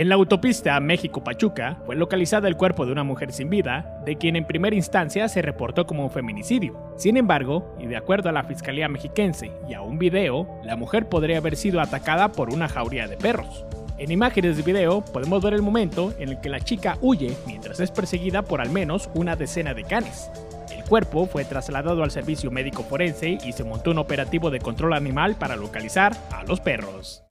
En la autopista México-Pachuca fue localizada el cuerpo de una mujer sin vida, de quien en primera instancia se reportó como un feminicidio. Sin embargo, y de acuerdo a la Fiscalía Mexiquense y a un video, la mujer podría haber sido atacada por una jauría de perros. En imágenes de video podemos ver el momento en el que la chica huye mientras es perseguida por al menos una decena de canes. El cuerpo fue trasladado al servicio médico forense y se montó un operativo de control animal para localizar a los perros.